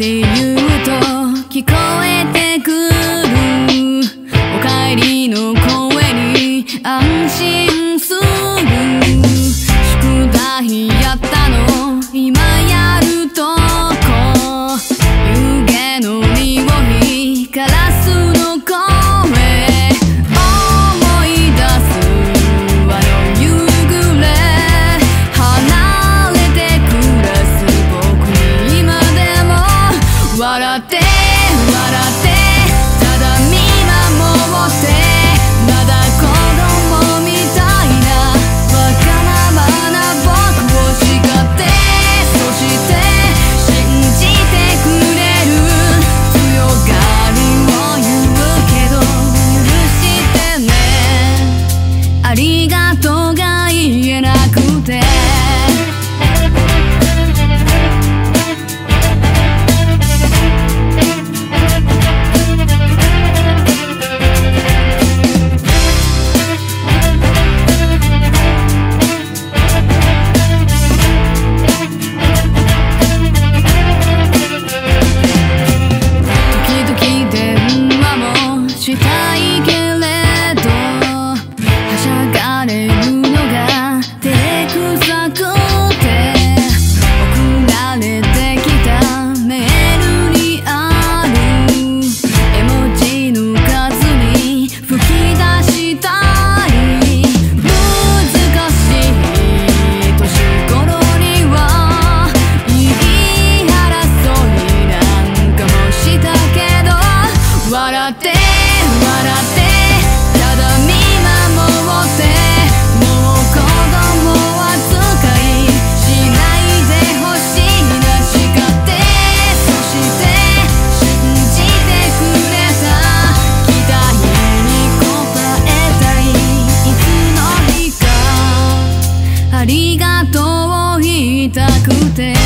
Did you tout est